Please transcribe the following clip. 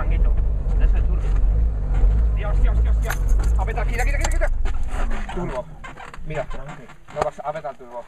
manguito. Es el turbo. Dios, Dios, Dios, Dios. Apeta, quita, quita, quita, quita. Turbo. Mira, no vas, apeta el turbo.